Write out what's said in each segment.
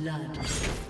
blood.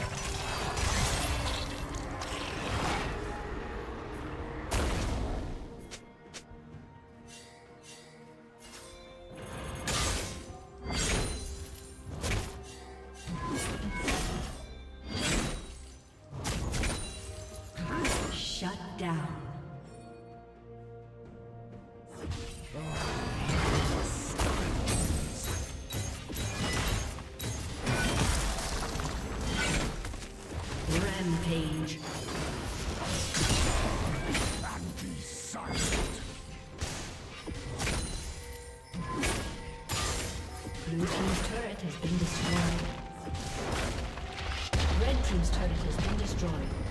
rage. Blue team's turret has been destroyed. Red team's turret has been destroyed.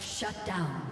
Shut down.